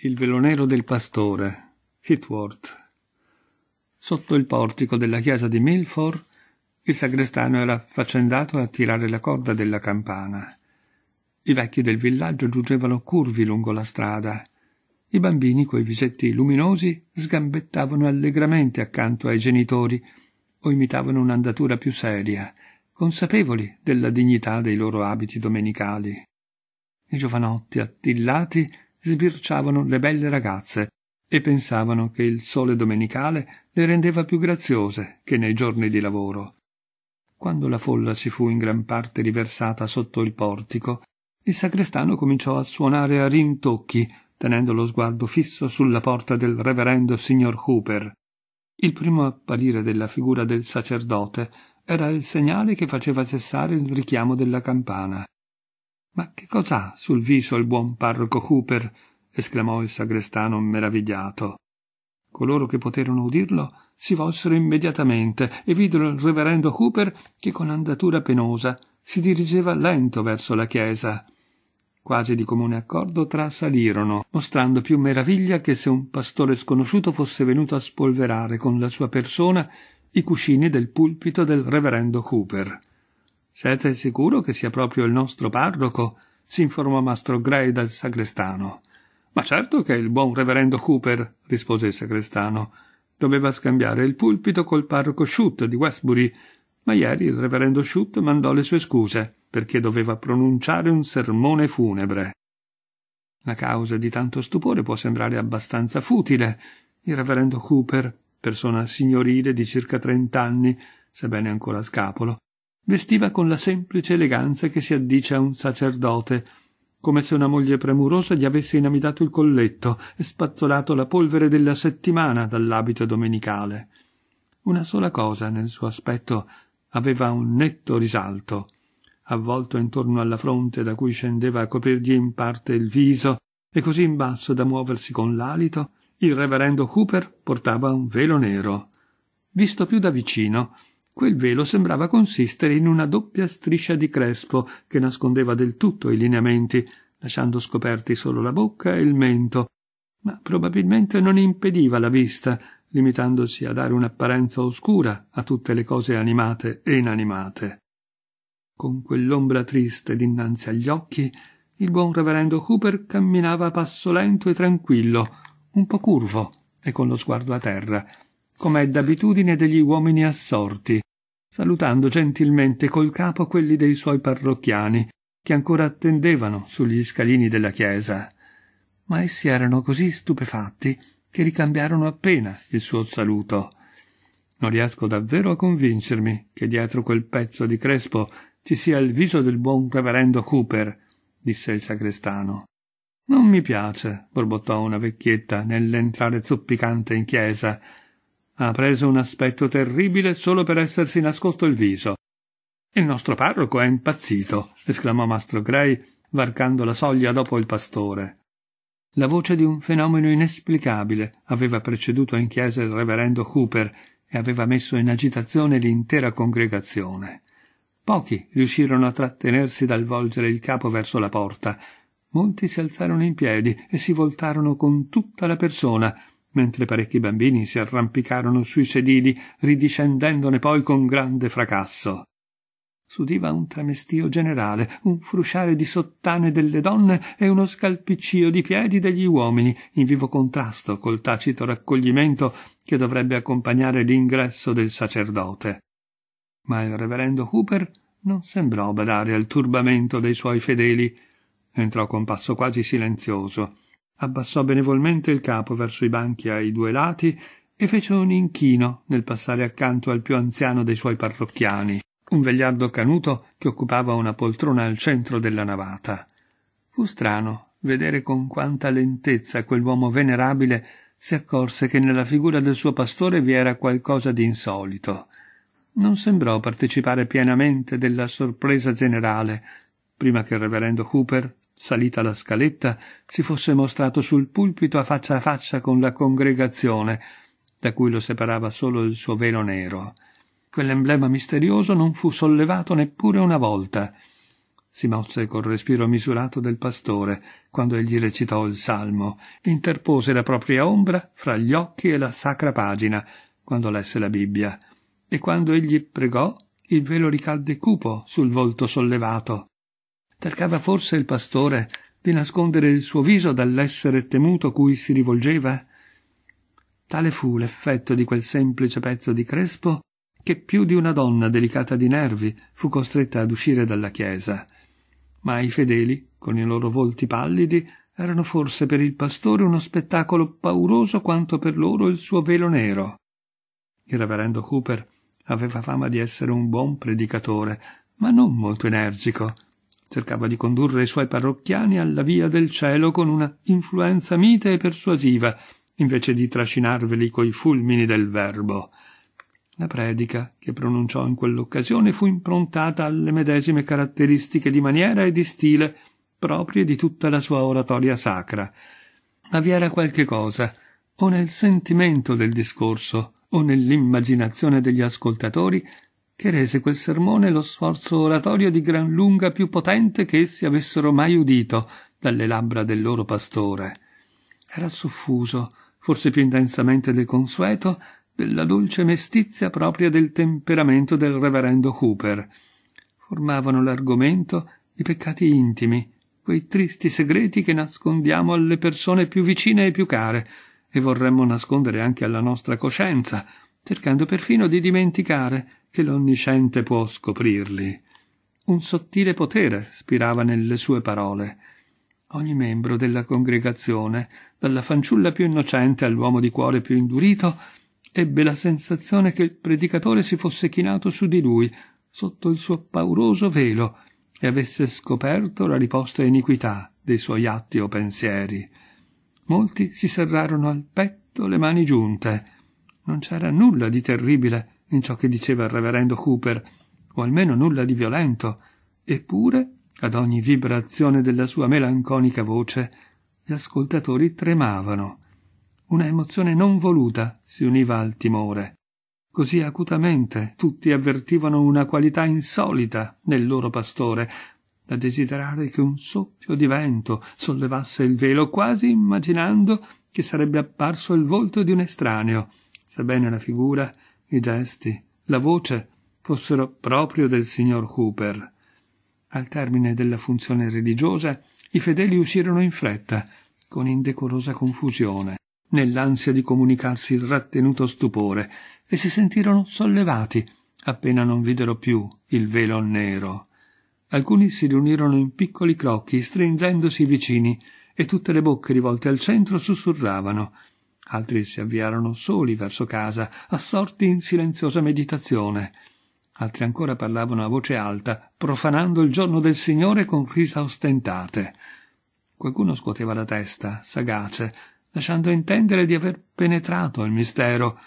Il velo nero del pastore, Hitworth. Sotto il portico della chiesa di Milford, il sagrestano era affaccendato a tirare la corda della campana. I vecchi del villaggio giungevano curvi lungo la strada. I bambini, coi visetti luminosi, sgambettavano allegramente accanto ai genitori o imitavano un'andatura più seria, consapevoli della dignità dei loro abiti domenicali. I giovanotti attillati sbirciavano le belle ragazze e pensavano che il sole domenicale le rendeva più graziose che nei giorni di lavoro. Quando la folla si fu in gran parte riversata sotto il portico, il sacrestano cominciò a suonare a rintocchi, tenendo lo sguardo fisso sulla porta del reverendo signor Hooper. Il primo apparire della figura del sacerdote era il segnale che faceva cessare il richiamo della campana. Ma che cos'ha sul viso il buon parroco Hooper? esclamò il sagrestano meravigliato. Coloro che poterono udirlo si volsero immediatamente e videro il reverendo Hooper che con andatura penosa si dirigeva lento verso la chiesa. Quasi di comune accordo trasalirono, mostrando più meraviglia che se un pastore sconosciuto fosse venuto a spolverare con la sua persona i cuscini del pulpito del reverendo Hooper. Siete sicuro che sia proprio il nostro parroco? si informò Mastro Gray dal sagrestano. Ma certo che è il buon reverendo Cooper, rispose il sagrestano. Doveva scambiare il pulpito col parroco Schutt di Westbury, ma ieri il reverendo Schutt mandò le sue scuse, perché doveva pronunciare un sermone funebre. La causa di tanto stupore può sembrare abbastanza futile. Il reverendo Cooper, persona signorile di circa trent'anni, sebbene ancora scapolo, Vestiva con la semplice eleganza che si addice a un sacerdote, come se una moglie premurosa gli avesse inamidato il colletto e spazzolato la polvere della settimana dall'abito domenicale. Una sola cosa nel suo aspetto aveva un netto risalto. Avvolto intorno alla fronte da cui scendeva a coprirgli in parte il viso e così in basso da muoversi con l'alito, il reverendo Cooper portava un velo nero. Visto più da vicino, Quel velo sembrava consistere in una doppia striscia di crespo che nascondeva del tutto i lineamenti, lasciando scoperti solo la bocca e il mento, ma probabilmente non impediva la vista, limitandosi a dare un'apparenza oscura a tutte le cose animate e inanimate. Con quell'ombra triste dinanzi agli occhi, il buon reverendo Cooper camminava a passo lento e tranquillo, un po' curvo e con lo sguardo a terra, come è d'abitudine degli uomini assorti, salutando gentilmente col capo quelli dei suoi parrocchiani, che ancora attendevano sugli scalini della chiesa. Ma essi erano così stupefatti che ricambiarono appena il suo saluto. Non riesco davvero a convincermi che dietro quel pezzo di crespo ci sia il viso del buon reverendo Cooper, disse il sagrestano. Non mi piace, borbottò una vecchietta nell'entrare zoppicante in chiesa, ha preso un aspetto terribile solo per essersi nascosto il viso. Il nostro parroco è impazzito, esclamò Mastro Gray, varcando la soglia dopo il pastore. La voce di un fenomeno inesplicabile aveva preceduto in chiesa il reverendo Cooper e aveva messo in agitazione l'intera congregazione. Pochi riuscirono a trattenersi dal volgere il capo verso la porta. Molti si alzarono in piedi e si voltarono con tutta la persona, mentre parecchi bambini si arrampicarono sui sedili, ridiscendendone poi con grande fracasso. S'udiva un tramestio generale, un frusciare di sottane delle donne e uno scalpiccio di piedi degli uomini, in vivo contrasto col tacito raccoglimento che dovrebbe accompagnare l'ingresso del sacerdote. Ma il reverendo Hooper non sembrò badare al turbamento dei suoi fedeli. Entrò con passo quasi silenzioso abbassò benevolmente il capo verso i banchi ai due lati e fece un inchino nel passare accanto al più anziano dei suoi parrocchiani, un vegliardo canuto che occupava una poltrona al centro della navata. Fu strano vedere con quanta lentezza quell'uomo venerabile si accorse che nella figura del suo pastore vi era qualcosa di insolito. Non sembrò partecipare pienamente della sorpresa generale, prima che il reverendo Cooper salita la scaletta, si fosse mostrato sul pulpito a faccia a faccia con la congregazione, da cui lo separava solo il suo velo nero. Quell'emblema misterioso non fu sollevato neppure una volta. si mosse col respiro misurato del pastore quando egli recitò il salmo, interpose la propria ombra fra gli occhi e la sacra pagina quando lesse la Bibbia, e quando egli pregò il velo ricadde cupo sul volto sollevato. Cercava forse il pastore di nascondere il suo viso dall'essere temuto cui si rivolgeva? Tale fu l'effetto di quel semplice pezzo di crespo che più di una donna delicata di nervi fu costretta ad uscire dalla chiesa ma i fedeli, con i loro volti pallidi, erano forse per il pastore uno spettacolo pauroso quanto per loro il suo velo nero. Il reverendo Cooper aveva fama di essere un buon predicatore, ma non molto energico. Cercava di condurre i suoi parrocchiani alla via del cielo con una influenza mite e persuasiva, invece di trascinarveli coi fulmini del verbo. La predica che pronunciò in quell'occasione fu improntata alle medesime caratteristiche di maniera e di stile proprie di tutta la sua oratoria sacra. Ma vi era qualche cosa, o nel sentimento del discorso, o nell'immaginazione degli ascoltatori, che rese quel sermone lo sforzo oratorio di gran lunga più potente che essi avessero mai udito dalle labbra del loro pastore. Era soffuso, forse più intensamente del consueto, della dolce mestizia propria del temperamento del reverendo Cooper. Formavano l'argomento i peccati intimi, quei tristi segreti che nascondiamo alle persone più vicine e più care, e vorremmo nascondere anche alla nostra coscienza, cercando perfino di dimenticare che l'onnisciente può scoprirli. Un sottile potere spirava nelle sue parole. Ogni membro della congregazione, dalla fanciulla più innocente all'uomo di cuore più indurito, ebbe la sensazione che il predicatore si fosse chinato su di lui, sotto il suo pauroso velo, e avesse scoperto la riposta iniquità dei suoi atti o pensieri. Molti si serrarono al petto le mani giunte. Non c'era nulla di terribile in ciò che diceva il reverendo Cooper, o almeno nulla di violento, eppure, ad ogni vibrazione della sua melanconica voce, gli ascoltatori tremavano. Una emozione non voluta si univa al timore. Così acutamente tutti avvertivano una qualità insolita nel loro pastore, da desiderare che un soffio di vento sollevasse il velo, quasi immaginando che sarebbe apparso il volto di un estraneo, sebbene la figura, i gesti, la voce fossero proprio del signor Hooper. Al termine della funzione religiosa, i fedeli uscirono in fretta, con indecorosa confusione nell'ansia di comunicarsi il rattenuto stupore, e si sentirono sollevati appena non videro più il velo nero. Alcuni si riunirono in piccoli crocchi, stringendosi vicini, e tutte le bocche rivolte al centro sussurravano. Altri si avviarono soli verso casa, assorti in silenziosa meditazione. Altri ancora parlavano a voce alta, profanando il giorno del Signore con risa ostentate. Qualcuno scuoteva la testa, sagace, lasciando intendere di aver penetrato il mistero,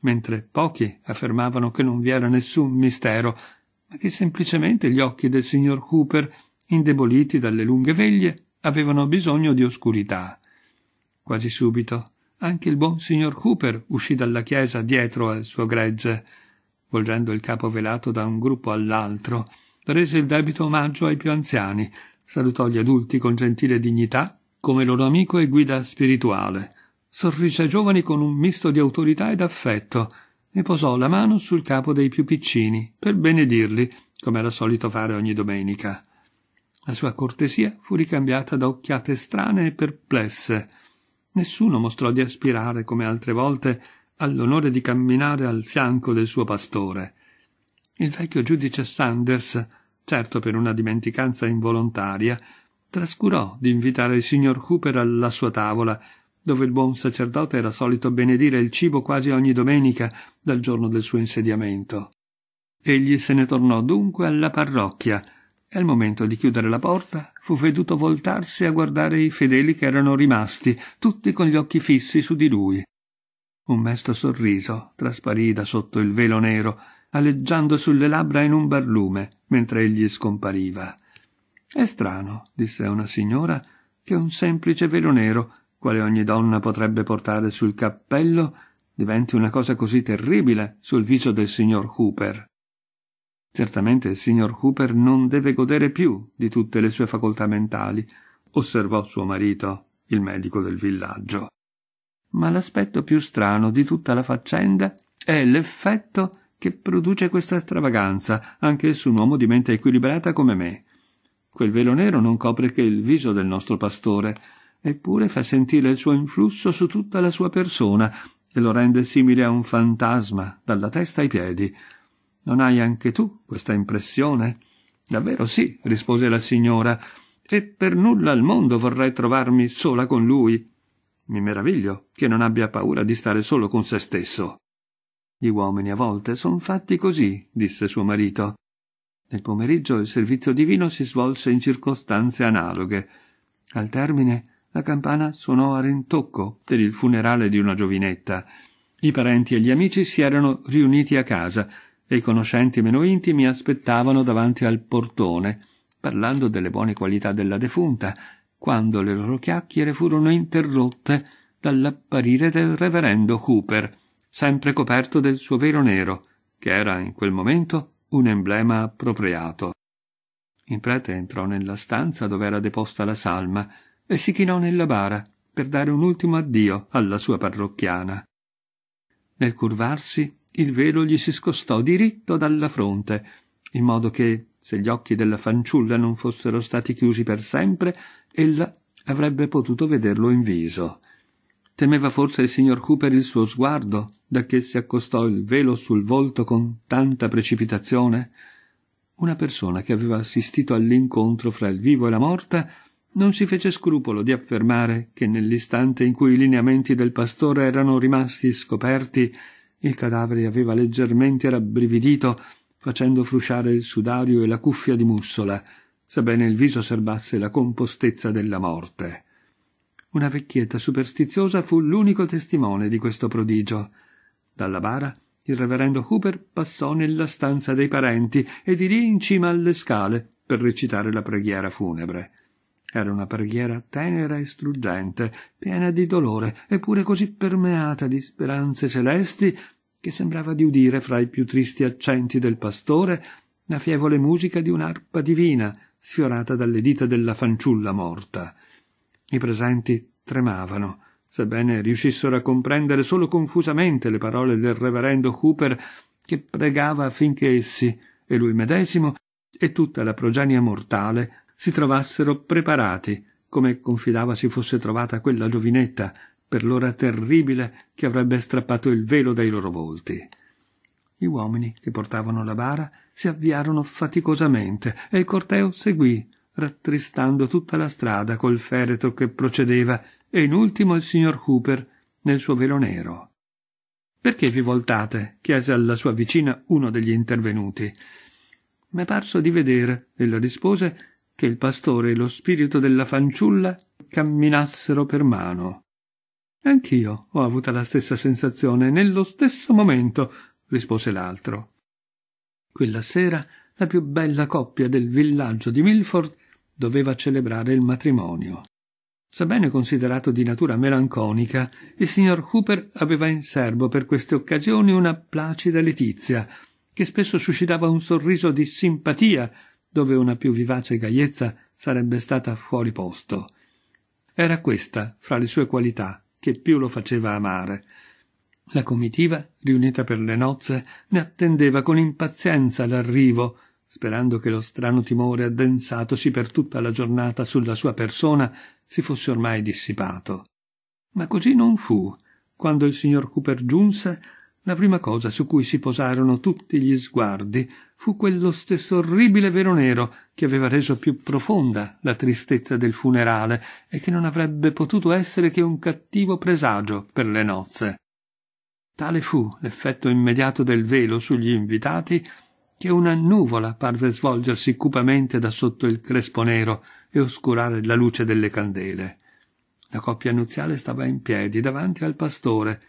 mentre pochi affermavano che non vi era nessun mistero, ma che semplicemente gli occhi del signor Cooper, indeboliti dalle lunghe veglie, avevano bisogno di oscurità. Quasi subito anche il buon signor Cooper uscì dalla chiesa dietro al suo gregge, volgendo il capo velato da un gruppo all'altro, rese il debito omaggio ai più anziani, salutò gli adulti con gentile dignità come loro amico e guida spirituale. Sorrise ai giovani con un misto di autorità ed affetto e posò la mano sul capo dei più piccini per benedirli, come era solito fare ogni domenica. La sua cortesia fu ricambiata da occhiate strane e perplesse. Nessuno mostrò di aspirare, come altre volte, all'onore di camminare al fianco del suo pastore. Il vecchio giudice Sanders, certo per una dimenticanza involontaria, trascurò di invitare il signor Cooper alla sua tavola, dove il buon sacerdote era solito benedire il cibo quasi ogni domenica dal giorno del suo insediamento. Egli se ne tornò dunque alla parrocchia e al momento di chiudere la porta fu veduto voltarsi a guardare i fedeli che erano rimasti, tutti con gli occhi fissi su di lui. Un mesto sorriso trasparì da sotto il velo nero, aleggiando sulle labbra in un barlume mentre egli scompariva. È strano, disse una signora, che un semplice velo nero, quale ogni donna potrebbe portare sul cappello, diventi una cosa così terribile sul viso del signor Hooper. Certamente il signor Cooper non deve godere più di tutte le sue facoltà mentali, osservò suo marito, il medico del villaggio. Ma l'aspetto più strano di tutta la faccenda è l'effetto che produce questa stravaganza anche su un uomo di mente equilibrata come me. Quel velo nero non copre che il viso del nostro pastore, eppure fa sentire il suo influsso su tutta la sua persona e lo rende simile a un fantasma dalla testa ai piedi. Non hai anche tu questa impressione? Davvero sì, rispose la signora, e per nulla al mondo vorrei trovarmi sola con lui. Mi meraviglio che non abbia paura di stare solo con se stesso. Gli uomini a volte son fatti così, disse suo marito. Nel pomeriggio il servizio divino si svolse in circostanze analoghe. Al termine la campana suonò a rintocco per il funerale di una giovinetta. I parenti e gli amici si erano riuniti a casa e i conoscenti meno intimi aspettavano davanti al portone, parlando delle buone qualità della defunta, quando le loro chiacchiere furono interrotte dall'apparire del reverendo Cooper, sempre coperto del suo velo nero, che era in quel momento un emblema appropriato. Il prete entrò nella stanza dove era deposta la salma e si chinò nella bara per dare un ultimo addio alla sua parrocchiana. Nel curvarsi, il velo gli si scostò diritto dalla fronte, in modo che, se gli occhi della fanciulla non fossero stati chiusi per sempre, ella avrebbe potuto vederlo in viso. Temeva forse il signor Cooper il suo sguardo, da che si accostò il velo sul volto con tanta precipitazione? Una persona che aveva assistito all'incontro fra il vivo e la morta non si fece scrupolo di affermare che nell'istante in cui i lineamenti del pastore erano rimasti scoperti, il cadavere aveva leggermente rabbrividito, facendo frusciare il sudario e la cuffia di mussola, sebbene il viso serbasse la compostezza della morte. Una vecchietta superstiziosa fu l'unico testimone di questo prodigio. Dalla bara il reverendo Cooper passò nella stanza dei parenti e di lì in cima alle scale per recitare la preghiera funebre. Era una preghiera tenera e struggente, piena di dolore, eppure così permeata di speranze celesti che sembrava di udire fra i più tristi accenti del pastore la fievole musica di un'arpa divina sfiorata dalle dita della fanciulla morta. I presenti tremavano, sebbene riuscissero a comprendere solo confusamente le parole del reverendo Cooper che pregava affinché essi e lui medesimo e tutta la progenie mortale si trovassero preparati, come confidava si fosse trovata quella giovinetta, per l'ora terribile che avrebbe strappato il velo dai loro volti. Gli uomini che portavano la bara si avviarono faticosamente e il corteo seguì, rattristando tutta la strada col feretro che procedeva e in ultimo il signor Cooper nel suo velo nero. Perché vi voltate? chiese alla sua vicina uno degli intervenuti. M'è parso di vedere, ella rispose, che il pastore e lo spirito della fanciulla camminassero per mano. Anch'io ho avuta la stessa sensazione nello stesso momento, rispose l'altro. Quella sera la più bella coppia del villaggio di Milford doveva celebrare il matrimonio. Sebbene considerato di natura melanconica, il signor Cooper aveva in serbo per queste occasioni una placida letizia, che spesso suscitava un sorriso di simpatia dove una più vivace gaiezza sarebbe stata fuori posto. Era questa, fra le sue qualità, che più lo faceva amare. La comitiva, riunita per le nozze, ne attendeva con impazienza l'arrivo, sperando che lo strano timore addensatosi per tutta la giornata sulla sua persona si fosse ormai dissipato. Ma così non fu. Quando il signor Cooper giunse, la prima cosa su cui si posarono tutti gli sguardi fu quello stesso orribile vero nero che aveva reso più profonda la tristezza del funerale e che non avrebbe potuto essere che un cattivo presagio per le nozze. Tale fu l'effetto immediato del velo sugli invitati che una nuvola parve svolgersi cupamente da sotto il crespo nero e oscurare la luce delle candele. La coppia nuziale stava in piedi davanti al pastore,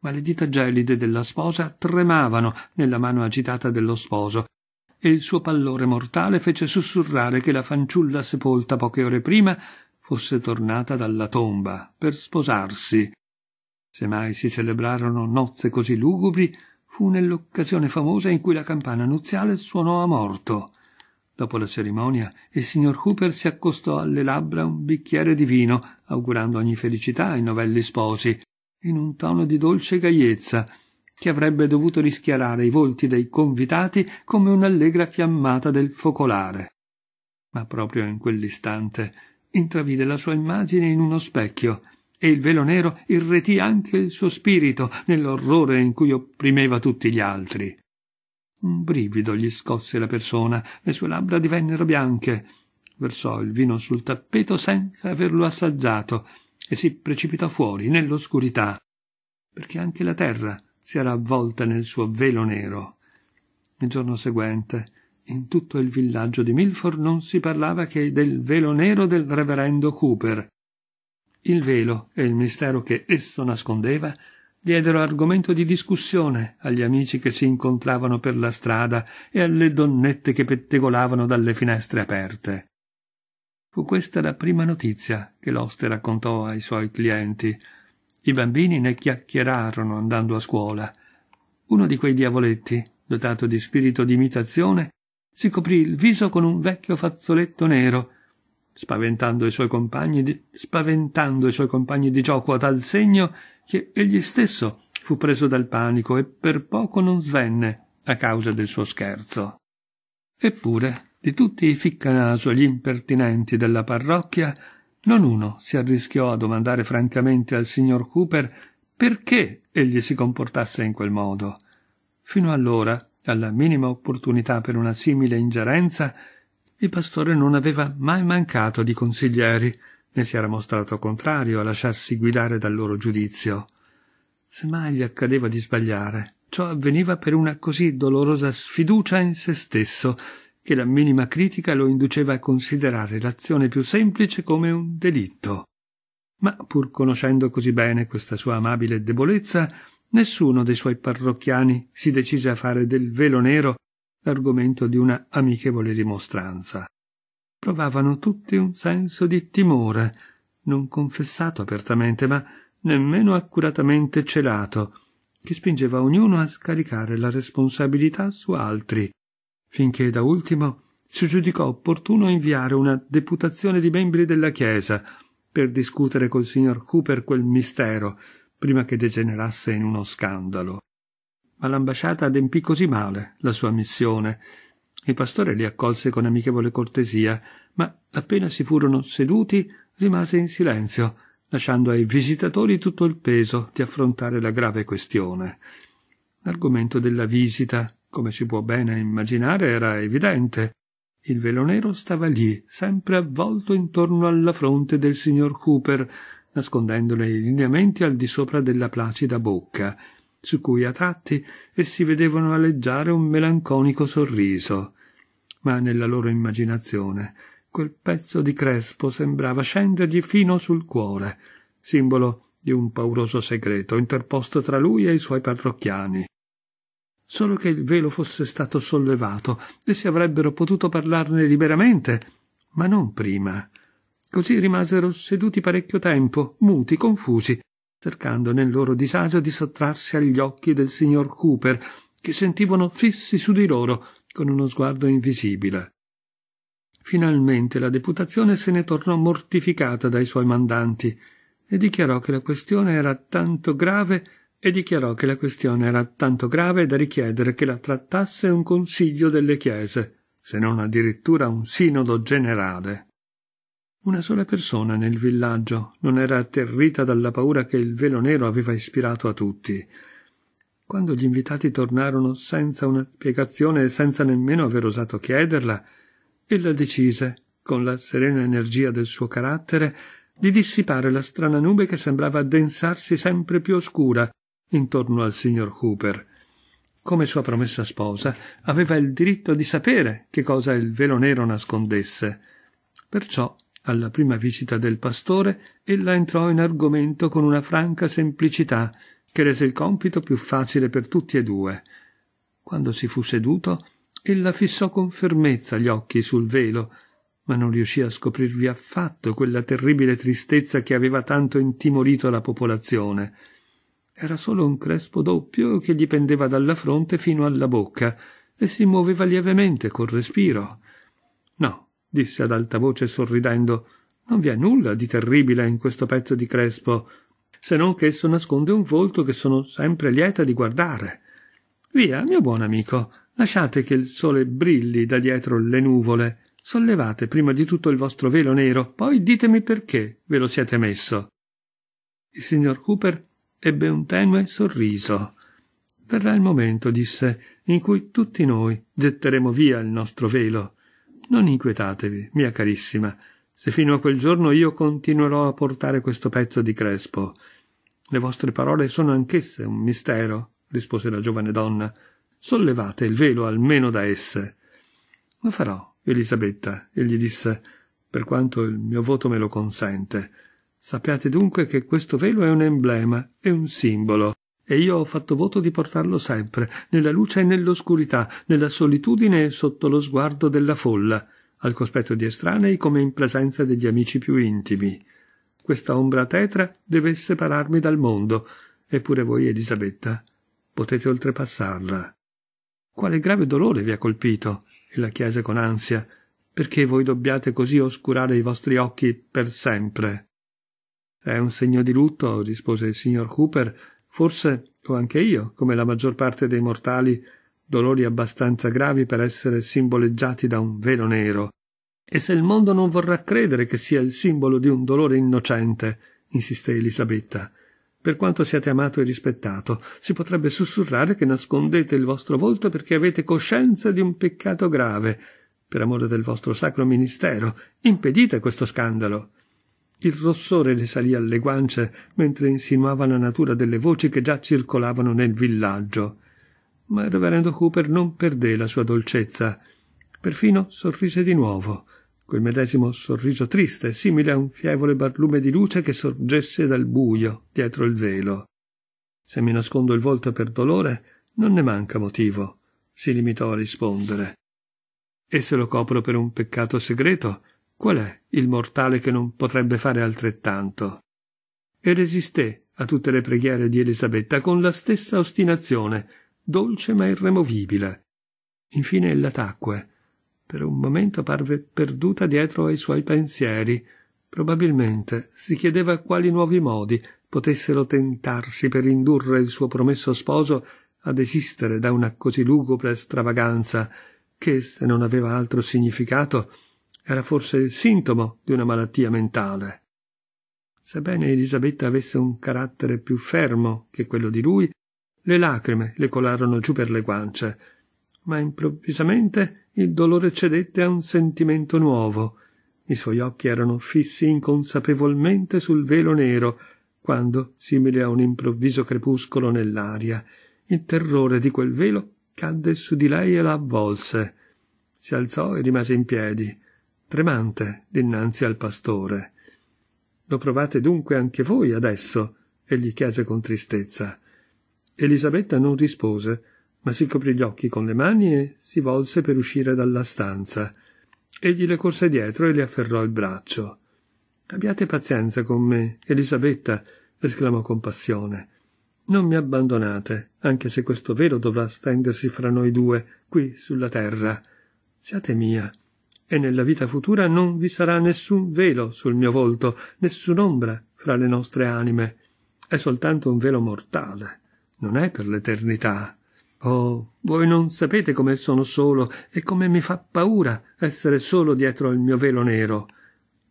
ma le dita gelide della sposa tremavano nella mano agitata dello sposo, e il suo pallore mortale fece sussurrare che la fanciulla sepolta poche ore prima fosse tornata dalla tomba per sposarsi se mai si celebrarono nozze così lugubri, fu nell'occasione famosa in cui la campana nuziale suonò a morto. Dopo la cerimonia, il signor Hooper si accostò alle labbra un bicchiere di vino, augurando ogni felicità ai novelli sposi, in un tono di dolce gaiezza, che avrebbe dovuto rischiarare i volti dei convitati come un'allegra fiammata del focolare. Ma proprio in quell'istante intravide la sua immagine in uno specchio e il velo nero irretì anche il suo spirito nell'orrore in cui opprimeva tutti gli altri. Un brivido gli scosse la persona, le sue labbra divennero bianche. Versò il vino sul tappeto senza averlo assaggiato e si precipitò fuori nell'oscurità, perché anche la terra si era avvolta nel suo velo nero. Il giorno seguente, in tutto il villaggio di Milford non si parlava che del velo nero del reverendo Cooper, il velo e il mistero che esso nascondeva diedero argomento di discussione agli amici che si incontravano per la strada e alle donnette che pettegolavano dalle finestre aperte. Fu questa la prima notizia che l'oste raccontò ai suoi clienti. I bambini ne chiacchierarono andando a scuola. Uno di quei diavoletti, dotato di spirito di imitazione, si coprì il viso con un vecchio fazzoletto nero spaventando i suoi compagni di, spaventando i suoi compagni di gioco a tal segno che egli stesso fu preso dal panico e per poco non svenne a causa del suo scherzo. Eppure, di tutti i ficcanaso gli impertinenti della parrocchia, non uno si arrischiò a domandare francamente al signor Cooper perché egli si comportasse in quel modo. Fino allora, alla minima opportunità per una simile ingerenza, il pastore non aveva mai mancato di consiglieri, né si era mostrato contrario a lasciarsi guidare dal loro giudizio. Se mai gli accadeva di sbagliare, ciò avveniva per una così dolorosa sfiducia in se stesso che la minima critica lo induceva a considerare l'azione più semplice come un delitto. Ma pur conoscendo così bene questa sua amabile debolezza, nessuno dei suoi parrocchiani si decise a fare del velo nero l'argomento di una amichevole rimostranza. Provavano tutti un senso di timore, non confessato apertamente, ma nemmeno accuratamente celato, che spingeva ognuno a scaricare la responsabilità su altri, finché da ultimo si giudicò opportuno inviare una deputazione di membri della Chiesa per discutere col signor Cooper quel mistero prima che degenerasse in uno scandalo ma l'ambasciata adempì così male la sua missione. Il pastore li accolse con amichevole cortesia, ma appena si furono seduti rimase in silenzio, lasciando ai visitatori tutto il peso di affrontare la grave questione. L'argomento della visita, come si può bene immaginare, era evidente. Il velo nero stava lì, sempre avvolto intorno alla fronte del signor Cooper, nascondendole i lineamenti al di sopra della placida bocca su cui a tratti essi vedevano aleggiare un melanconico sorriso. Ma nella loro immaginazione quel pezzo di crespo sembrava scendergli fino sul cuore, simbolo di un pauroso segreto interposto tra lui e i suoi parrocchiani. Solo che il velo fosse stato sollevato e si avrebbero potuto parlarne liberamente, ma non prima. Così rimasero seduti parecchio tempo, muti, confusi, cercando nel loro disagio di sottrarsi agli occhi del signor Cooper, che sentivano fissi su di loro con uno sguardo invisibile. Finalmente la deputazione se ne tornò mortificata dai suoi mandanti e dichiarò che la questione era tanto grave e dichiarò che la questione era tanto grave da richiedere che la trattasse un consiglio delle chiese, se non addirittura un sinodo generale. Una sola persona nel villaggio non era atterrita dalla paura che il velo nero aveva ispirato a tutti. Quando gli invitati tornarono senza una spiegazione e senza nemmeno aver osato chiederla, ella decise, con la serena energia del suo carattere, di dissipare la strana nube che sembrava addensarsi sempre più oscura intorno al signor Cooper. Come sua promessa sposa, aveva il diritto di sapere che cosa il velo nero nascondesse. Perciò alla prima visita del pastore, ella entrò in argomento con una franca semplicità che rese il compito più facile per tutti e due. Quando si fu seduto, ella fissò con fermezza gli occhi sul velo, ma non riuscì a scoprirvi affatto quella terribile tristezza che aveva tanto intimorito la popolazione. Era solo un crespo doppio che gli pendeva dalla fronte fino alla bocca e si muoveva lievemente col respiro. No, disse ad alta voce sorridendo, non vi è nulla di terribile in questo pezzo di crespo, se non che esso nasconde un volto che sono sempre lieta di guardare. Via, mio buon amico, lasciate che il sole brilli da dietro le nuvole. Sollevate prima di tutto il vostro velo nero, poi ditemi perché ve lo siete messo. Il signor Cooper ebbe un tenue sorriso. Verrà il momento, disse, in cui tutti noi getteremo via il nostro velo. Non inquietatevi, mia carissima, se fino a quel giorno io continuerò a portare questo pezzo di crespo. Le vostre parole sono anch'esse un mistero, rispose la giovane donna. Sollevate il velo almeno da esse. Lo farò, Elisabetta, egli disse, per quanto il mio voto me lo consente. Sappiate dunque che questo velo è un emblema, è un simbolo, e io ho fatto voto di portarlo sempre, nella luce e nell'oscurità, nella solitudine e sotto lo sguardo della folla, al cospetto di estranei come in presenza degli amici più intimi. Questa ombra tetra deve separarmi dal mondo, eppure voi, Elisabetta, potete oltrepassarla. Quale grave dolore vi ha colpito? E la chiese con ansia. Perché voi dobbiate così oscurare i vostri occhi per sempre? È un segno di lutto, rispose il signor Cooper. Forse ho anche io, come la maggior parte dei mortali, dolori abbastanza gravi per essere simboleggiati da un velo nero. E se il mondo non vorrà credere che sia il simbolo di un dolore innocente, insisté Elisabetta, per quanto siate amato e rispettato, si potrebbe sussurrare che nascondete il vostro volto perché avete coscienza di un peccato grave. Per amore del vostro sacro ministero, impedite questo scandalo. Il rossore le salì alle guance mentre insinuava la natura delle voci che già circolavano nel villaggio. Ma il reverendo Cooper non perdé la sua dolcezza. Perfino sorrise di nuovo, quel medesimo sorriso triste, simile a un fievole barlume di luce che sorgesse dal buio dietro il velo. Se mi nascondo il volto per dolore, non ne manca motivo, si limitò a rispondere. E se lo copro per un peccato segreto, Qual è il mortale che non potrebbe fare altrettanto? E resisté a tutte le preghiere di Elisabetta con la stessa ostinazione, dolce ma irremovibile. Infine ella tacque. Per un momento parve perduta dietro ai suoi pensieri. Probabilmente si chiedeva quali nuovi modi potessero tentarsi per indurre il suo promesso sposo a desistere da una così lugubre stravaganza che, se non aveva altro significato, era forse il sintomo di una malattia mentale. Sebbene Elisabetta avesse un carattere più fermo che quello di lui, le lacrime le colarono giù per le guance, ma improvvisamente il dolore cedette a un sentimento nuovo. I suoi occhi erano fissi inconsapevolmente sul velo nero, quando, simile a un improvviso crepuscolo nell'aria, il terrore di quel velo cadde su di lei e la avvolse. Si alzò e rimase in piedi tremante dinanzi al pastore. Lo provate dunque anche voi adesso? egli chiese con tristezza. Elisabetta non rispose, ma si coprì gli occhi con le mani e si volse per uscire dalla stanza. Egli le corse dietro e le afferrò il braccio. Abbiate pazienza con me, Elisabetta, esclamò con passione. Non mi abbandonate, anche se questo velo dovrà stendersi fra noi due, qui sulla terra. Siate mia e nella vita futura non vi sarà nessun velo sul mio volto, nessun'ombra fra le nostre anime. È soltanto un velo mortale, non è per l'eternità. Oh, voi non sapete come sono solo e come mi fa paura essere solo dietro il mio velo nero.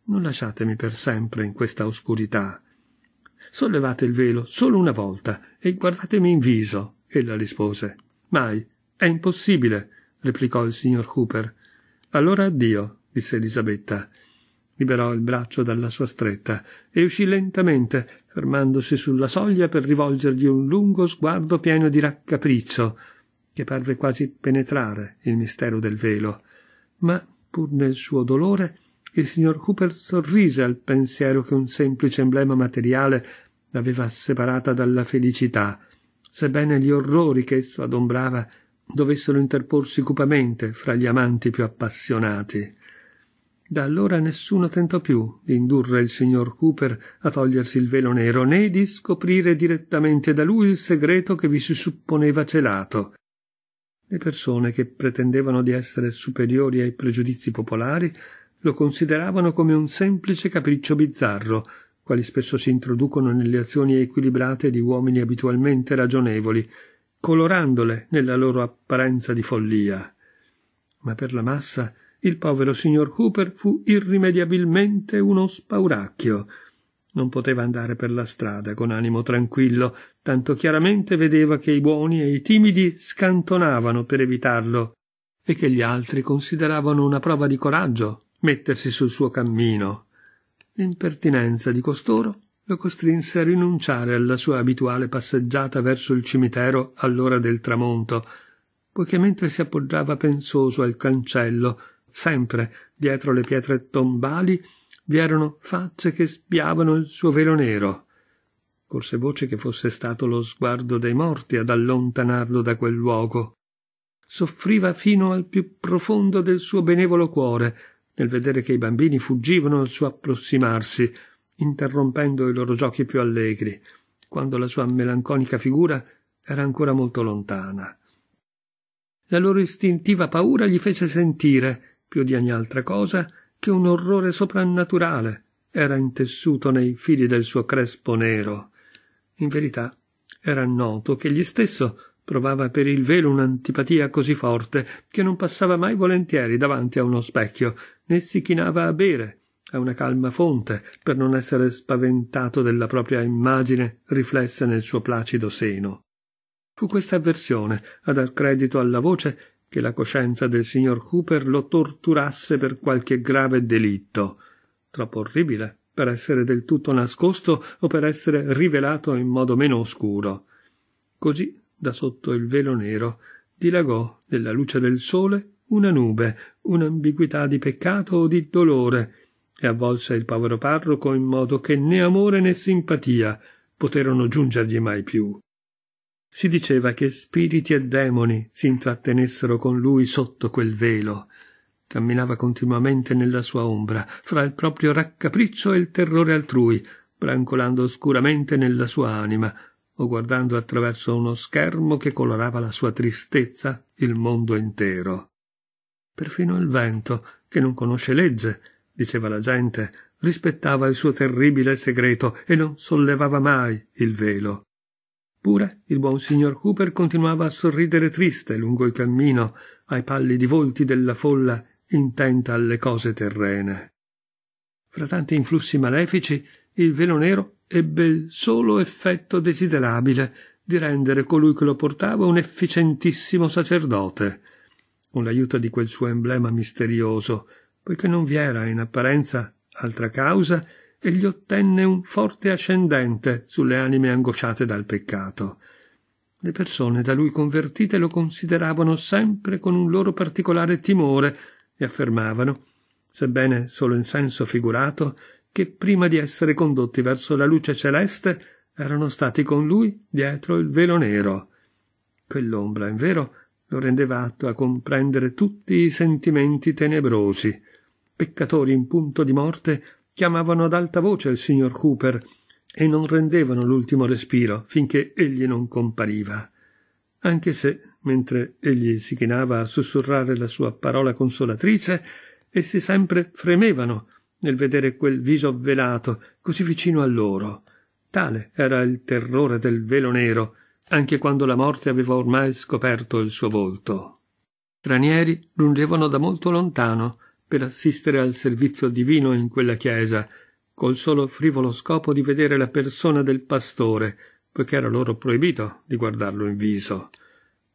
Non lasciatemi per sempre in questa oscurità. Sollevate il velo solo una volta e guardatemi in viso, ella rispose. Mai. È impossibile, replicò il signor Cooper. Allora addio, disse Elisabetta. Liberò il braccio dalla sua stretta e uscì lentamente, fermandosi sulla soglia per rivolgergli un lungo sguardo pieno di raccapriccio, che parve quasi penetrare il mistero del velo. Ma, pur nel suo dolore, il signor Cooper sorrise al pensiero che un semplice emblema materiale l'aveva separata dalla felicità, sebbene gli orrori che esso adombrava dovessero interporsi cupamente fra gli amanti più appassionati. Da allora nessuno tentò più di indurre il signor Cooper a togliersi il velo nero, né di scoprire direttamente da lui il segreto che vi si supponeva celato. Le persone che pretendevano di essere superiori ai pregiudizi popolari lo consideravano come un semplice capriccio bizzarro, quali spesso si introducono nelle azioni equilibrate di uomini abitualmente ragionevoli, colorandole nella loro apparenza di follia. Ma per la massa il povero signor Cooper fu irrimediabilmente uno spauracchio. Non poteva andare per la strada con animo tranquillo, tanto chiaramente vedeva che i buoni e i timidi scantonavano per evitarlo e che gli altri consideravano una prova di coraggio mettersi sul suo cammino. L'impertinenza di costoro lo costrinse a rinunciare alla sua abituale passeggiata verso il cimitero all'ora del tramonto, poiché mentre si appoggiava pensoso al cancello, sempre dietro le pietre tombali, vi erano facce che spiavano il suo velo nero. Corse voce che fosse stato lo sguardo dei morti ad allontanarlo da quel luogo. Soffriva fino al più profondo del suo benevolo cuore nel vedere che i bambini fuggivano al suo approssimarsi, interrompendo i loro giochi più allegri, quando la sua melanconica figura era ancora molto lontana. La loro istintiva paura gli fece sentire, più di ogni altra cosa, che un orrore soprannaturale era intessuto nei fili del suo crespo nero. In verità era noto che egli stesso provava per il velo un'antipatia così forte che non passava mai volentieri davanti a uno specchio, né si chinava a bere a una calma fonte per non essere spaventato della propria immagine riflessa nel suo placido seno. Fu questa avversione a dar credito alla voce che la coscienza del signor Cooper lo torturasse per qualche grave delitto, troppo orribile per essere del tutto nascosto o per essere rivelato in modo meno oscuro. Così da sotto il velo nero, dilagò nella luce del sole una nube, un'ambiguità di peccato o di dolore, e avvolse il povero parroco in modo che né amore né simpatia poterono giungergli mai più. Si diceva che spiriti e demoni si intrattenessero con lui sotto quel velo. Camminava continuamente nella sua ombra, fra il proprio raccapriccio e il terrore altrui, brancolando oscuramente nella sua anima, o guardando attraverso uno schermo che colorava la sua tristezza il mondo intero. Perfino il vento, che non conosce legge, diceva la gente, rispettava il suo terribile segreto e non sollevava mai il velo. Pure il buon signor Cooper continuava a sorridere triste lungo il cammino ai pallidi volti della folla intenta alle cose terrene. Fra tanti influssi malefici, il velo nero ebbe il solo effetto desiderabile di rendere colui che lo portava un efficientissimo sacerdote, con l'aiuto di quel suo emblema misterioso, poiché non vi era in apparenza altra causa, egli ottenne un forte ascendente sulle anime angosciate dal peccato. Le persone da lui convertite lo consideravano sempre con un loro particolare timore e affermavano, sebbene solo in senso figurato, che prima di essere condotti verso la luce celeste erano stati con lui dietro il velo nero. Quell'ombra, in vero, lo rendeva atto a comprendere tutti i sentimenti tenebrosi. Peccatori in punto di morte chiamavano ad alta voce il signor Cooper e non rendevano l'ultimo respiro finché egli non compariva. Anche se, mentre egli si chinava a sussurrare la sua parola consolatrice, essi sempre fremevano nel vedere quel viso velato così vicino a loro. Tale era il terrore del velo nero, anche quando la morte aveva ormai scoperto il suo volto. Stranieri giungevano da molto lontano per assistere al servizio divino in quella chiesa, col solo frivolo scopo di vedere la persona del pastore, poiché era loro proibito di guardarlo in viso.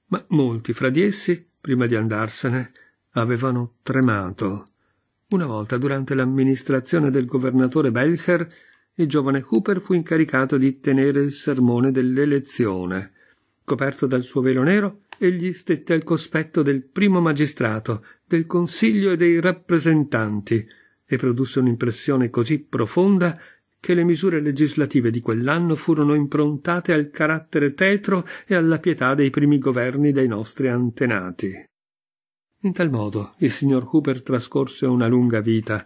Ma molti fra di essi, prima di andarsene, avevano tremato una volta, durante l'amministrazione del governatore Belcher, il giovane Hooper fu incaricato di tenere il sermone dell'elezione. Coperto dal suo velo nero, egli stette al cospetto del primo magistrato, del consiglio e dei rappresentanti, e produsse un'impressione così profonda che le misure legislative di quell'anno furono improntate al carattere tetro e alla pietà dei primi governi dei nostri antenati. In tal modo il signor Hooper trascorse una lunga vita,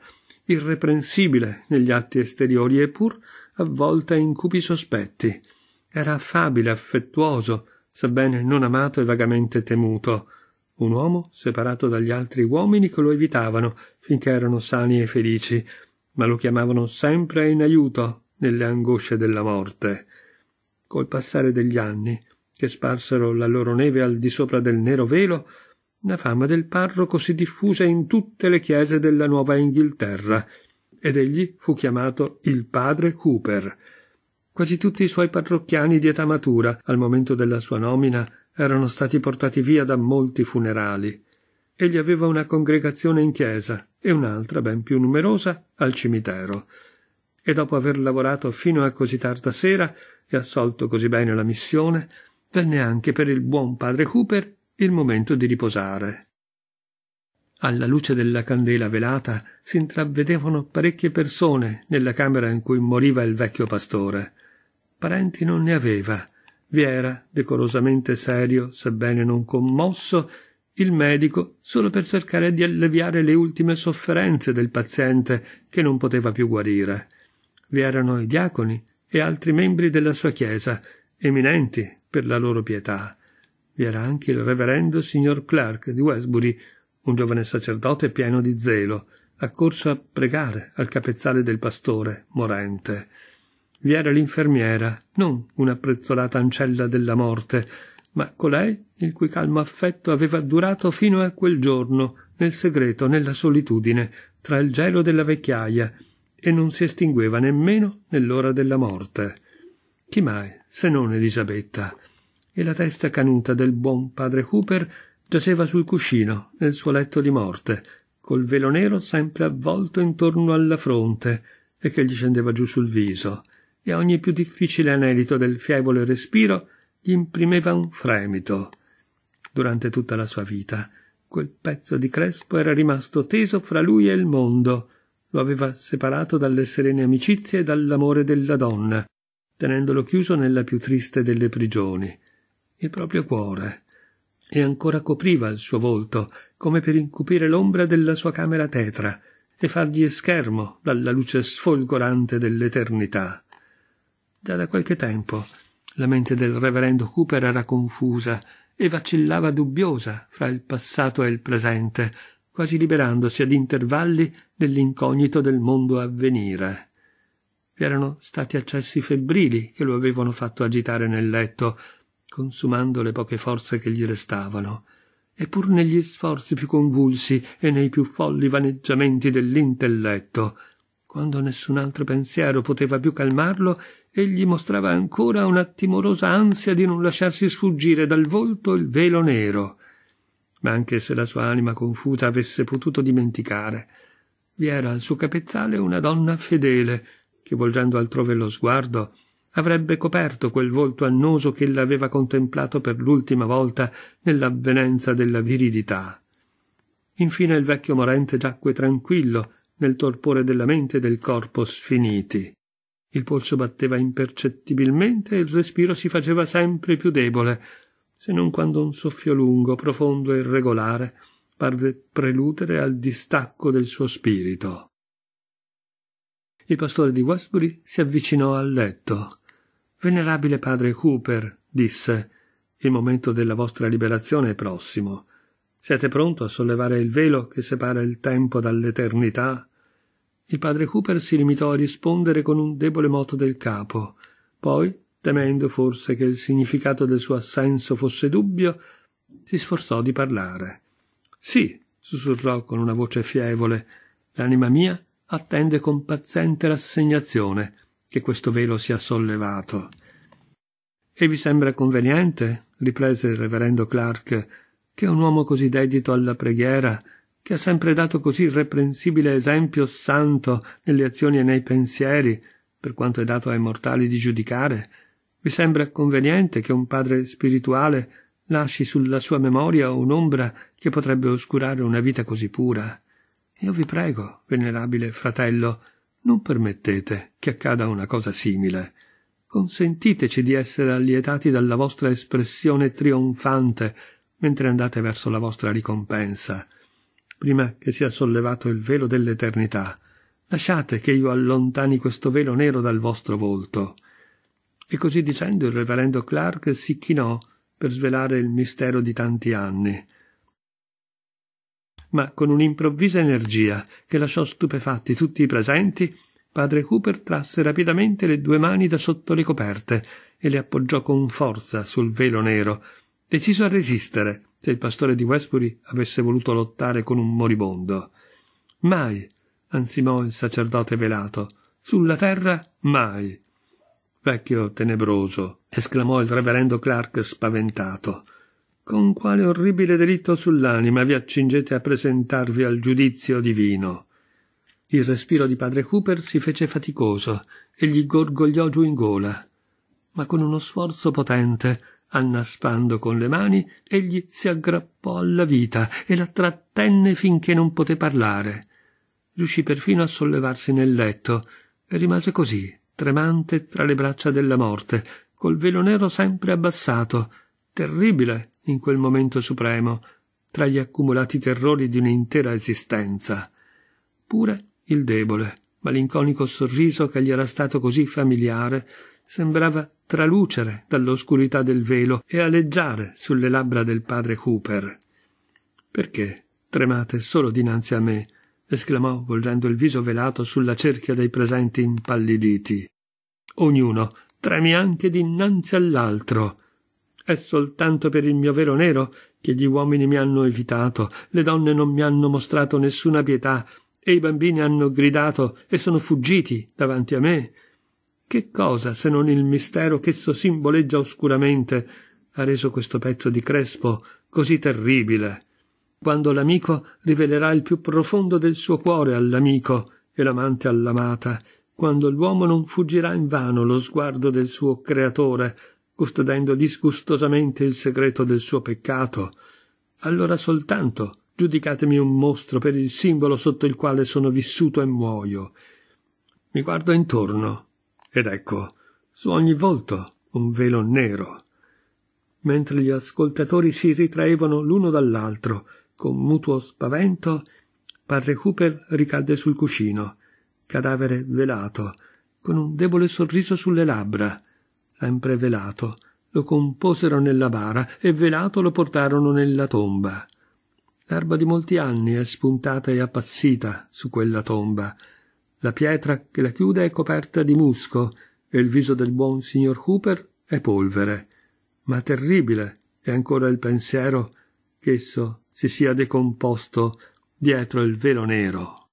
irreprensibile negli atti esteriori e pur avvolta in cupi sospetti. Era affabile, affettuoso, sebbene non amato e vagamente temuto. Un uomo separato dagli altri uomini che lo evitavano finché erano sani e felici, ma lo chiamavano sempre in aiuto nelle angosce della morte. Col passare degli anni, che sparsero la loro neve al di sopra del nero velo, la fama del parroco si diffuse in tutte le chiese della Nuova Inghilterra, ed egli fu chiamato il padre Cooper. Quasi tutti i suoi parrocchiani di età matura, al momento della sua nomina, erano stati portati via da molti funerali. Egli aveva una congregazione in chiesa e un'altra, ben più numerosa, al cimitero. E dopo aver lavorato fino a così tarda sera e assolto così bene la missione, venne anche per il buon padre Cooper il momento di riposare. Alla luce della candela velata si intravedevano parecchie persone nella camera in cui moriva il vecchio pastore. Parenti non ne aveva. Vi era, decorosamente serio, sebbene non commosso, il medico solo per cercare di alleviare le ultime sofferenze del paziente che non poteva più guarire. Vi erano i diaconi e altri membri della sua chiesa, eminenti per la loro pietà. Vi era anche il reverendo signor Clark di Westbury, un giovane sacerdote pieno di zelo, accorso a pregare al capezzale del pastore, morente. Vi era l'infermiera, non una prezzolata ancella della morte, ma colei il cui calmo affetto aveva durato fino a quel giorno, nel segreto, nella solitudine, tra il gelo della vecchiaia, e non si estingueva nemmeno nell'ora della morte. Chi mai, se non Elisabetta? E la testa canuta del buon padre Hooper giaceva sul cuscino nel suo letto di morte, col velo nero sempre avvolto intorno alla fronte e che gli scendeva giù sul viso, e ogni più difficile anelito del fievole respiro gli imprimeva un fremito. Durante tutta la sua vita quel pezzo di crespo era rimasto teso fra lui e il mondo, lo aveva separato dalle serene amicizie e dall'amore della donna, tenendolo chiuso nella più triste delle prigioni, il proprio cuore, e ancora copriva il suo volto, come per incupire l'ombra della sua camera tetra e fargli schermo dalla luce sfolgorante dell'eternità. Già da qualche tempo la mente del reverendo Cooper era confusa e vacillava dubbiosa fra il passato e il presente, quasi liberandosi ad intervalli nell'incognito del mondo a venire. Vi erano stati accessi febbrili che lo avevano fatto agitare nel letto, consumando le poche forze che gli restavano, e pur negli sforzi più convulsi e nei più folli vaneggiamenti dell'intelletto, quando nessun altro pensiero poteva più calmarlo, egli mostrava ancora una timorosa ansia di non lasciarsi sfuggire dal volto il velo nero. Ma anche se la sua anima confusa avesse potuto dimenticare, vi era al suo capezzale una donna fedele, che volgendo altrove lo sguardo, avrebbe coperto quel volto annoso che l'aveva contemplato per l'ultima volta nell'avvenenza della virilità. Infine il vecchio morente giacque tranquillo nel torpore della mente e del corpo sfiniti. Il polso batteva impercettibilmente e il respiro si faceva sempre più debole, se non quando un soffio lungo, profondo e irregolare parve preludere al distacco del suo spirito. Il pastore di Westbury si avvicinò al letto. Venerabile padre Cooper, disse, il momento della vostra liberazione è prossimo. Siete pronto a sollevare il velo che separa il tempo dall'eternità? Il padre Cooper si limitò a rispondere con un debole moto del capo. Poi, temendo forse che il significato del suo assenso fosse dubbio, si sforzò di parlare. Sì, sussurrò con una voce fievole, l'anima mia attende con paziente rassegnazione che questo velo sia sollevato. E vi sembra conveniente, riprese il reverendo Clark, che un uomo così dedito alla preghiera, che ha sempre dato così irreprensibile esempio santo nelle azioni e nei pensieri, per quanto è dato ai mortali di giudicare, vi sembra conveniente che un padre spirituale lasci sulla sua memoria un'ombra che potrebbe oscurare una vita così pura? Io vi prego, venerabile fratello, non permettete che accada una cosa simile. Consentiteci di essere allietati dalla vostra espressione trionfante, mentre andate verso la vostra ricompensa, prima che sia sollevato il velo dell'eternità. Lasciate che io allontani questo velo nero dal vostro volto. E così dicendo il reverendo Clark si chinò per svelare il mistero di tanti anni. Ma con un'improvvisa energia che lasciò stupefatti tutti i presenti, padre Cooper trasse rapidamente le due mani da sotto le coperte e le appoggiò con forza sul velo nero, deciso a resistere se il pastore di Westbury avesse voluto lottare con un moribondo. Mai, ansimò il sacerdote velato, sulla terra mai. Vecchio tenebroso, esclamò il reverendo Clark spaventato. Con quale orribile delitto sull'anima vi accingete a presentarvi al giudizio divino? Il respiro di padre Cooper si fece faticoso e gli gorgogliò giù in gola. Ma con uno sforzo potente, annaspando con le mani, egli si aggrappò alla vita e la trattenne finché non poté parlare. Riuscì perfino a sollevarsi nel letto e rimase così, tremante tra le braccia della morte, col velo nero sempre abbassato, terribile in quel momento supremo, tra gli accumulati terrori di un'intera esistenza. Pure il debole, malinconico sorriso che gli era stato così familiare sembrava tralucere dall'oscurità del velo e aleggiare sulle labbra del padre Cooper. Perché tremate solo dinanzi a me? esclamò volgendo il viso velato sulla cerchia dei presenti impalliditi. Ognuno tremi anche dinanzi all'altro. È soltanto per il mio velo nero che gli uomini mi hanno evitato, le donne non mi hanno mostrato nessuna pietà e i bambini hanno gridato e sono fuggiti davanti a me. Che cosa, se non il mistero ch'esso simboleggia oscuramente, ha reso questo pezzo di crespo così terribile? Quando l'amico rivelerà il più profondo del suo cuore all'amico e l'amante all'amata, quando l'uomo non fuggirà in vano lo sguardo del suo creatore, custodendo disgustosamente il segreto del suo peccato, allora soltanto giudicatemi un mostro per il simbolo sotto il quale sono vissuto e muoio. Mi guardo intorno ed ecco, su ogni volto un velo nero. Mentre gli ascoltatori si ritraevano l'uno dall'altro con mutuo spavento, padre Cooper ricadde sul cuscino, cadavere velato, con un debole sorriso sulle labbra. Sempre velato, lo composero nella bara e velato lo portarono nella tomba. L'erba di molti anni è spuntata e appassita su quella tomba. La pietra che la chiude è coperta di musco e il viso del buon signor Cooper è polvere. Ma terribile è ancora il pensiero che esso si sia decomposto dietro il velo nero.